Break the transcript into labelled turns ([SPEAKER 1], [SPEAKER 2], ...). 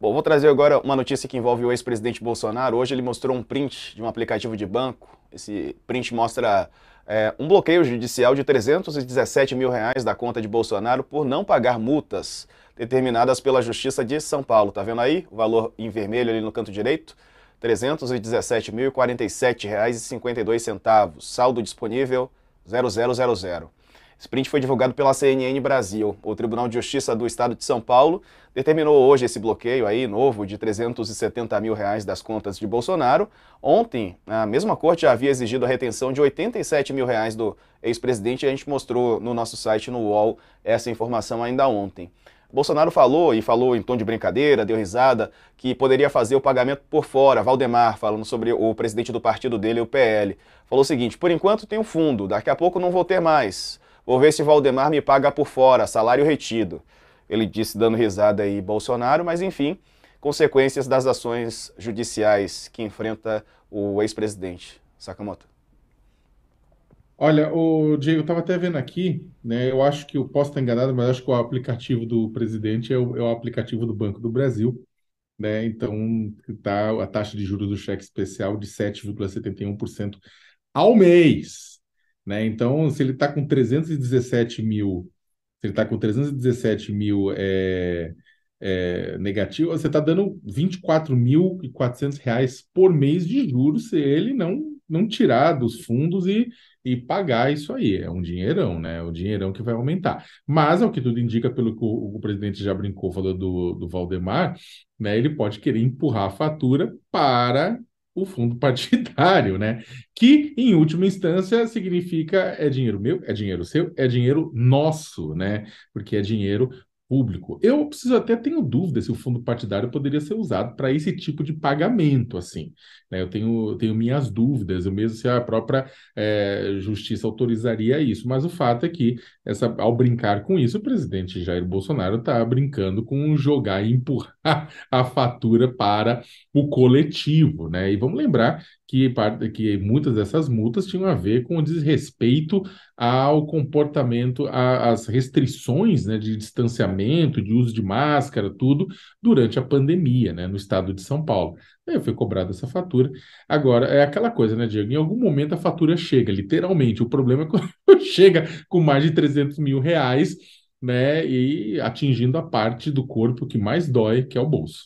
[SPEAKER 1] Bom, vou trazer agora uma notícia que envolve o ex-presidente Bolsonaro. Hoje ele mostrou um print de um aplicativo de banco. Esse print mostra é, um bloqueio judicial de 317 mil reais da conta de Bolsonaro por não pagar multas determinadas pela Justiça de São Paulo. Tá vendo aí o valor em vermelho ali no canto direito? R$ 317.047,52. Saldo disponível 0000. Esse print foi divulgado pela CNN Brasil. O Tribunal de Justiça do Estado de São Paulo determinou hoje esse bloqueio aí novo de 370 mil reais das contas de Bolsonaro. Ontem, a mesma corte já havia exigido a retenção de 87 mil reais do ex-presidente a gente mostrou no nosso site, no UOL, essa informação ainda ontem. Bolsonaro falou, e falou em tom de brincadeira, deu risada, que poderia fazer o pagamento por fora. Valdemar, falando sobre o presidente do partido dele, o PL, falou o seguinte: por enquanto tem um fundo, daqui a pouco não vou ter mais. Vou ver se Valdemar me paga por fora, salário retido. Ele disse dando risada aí Bolsonaro, mas enfim, consequências das ações judiciais que enfrenta o ex-presidente. Sakamoto.
[SPEAKER 2] Olha, o Diego, eu estava até vendo aqui, né? Eu acho que eu posso estar enganado, mas acho que o aplicativo do presidente é o, é o aplicativo do Banco do Brasil, né? Então, tá a taxa de juros do cheque especial de 7,71% ao mês. Né? Então, se ele está com 317 mil, se ele está com 317 mil é, é, negativo, você está dando 24.400 reais por mês de juros se ele não, não tirar dos fundos e, e pagar isso aí. É um dinheirão, né? O dinheirão que vai aumentar. Mas, ao que tudo indica, pelo que o, o presidente já brincou, falou do, do Valdemar, né? Ele pode querer empurrar a fatura para o fundo partidário, né? Que, em última instância, significa é dinheiro meu, é dinheiro seu, é dinheiro nosso, né? Porque é dinheiro público. Eu preciso até tenho dúvida se o fundo partidário poderia ser usado para esse tipo de pagamento, assim. Né? Eu tenho, tenho minhas dúvidas, eu mesmo se a própria é, justiça autorizaria isso. Mas o fato é que, essa, ao brincar com isso, o presidente Jair Bolsonaro está brincando com jogar e empurrar a fatura para o coletivo, né? E vamos lembrar que, que muitas dessas multas tinham a ver com o desrespeito ao comportamento, às restrições né, de distanciamento, de uso de máscara, tudo, durante a pandemia, né, no estado de São Paulo. Aí foi cobrada essa fatura. Agora, é aquela coisa, né, Diego? Em algum momento a fatura chega, literalmente. O problema é quando chega com mais de 300 mil reais, né, e atingindo a parte do corpo que mais dói, que é o bolso.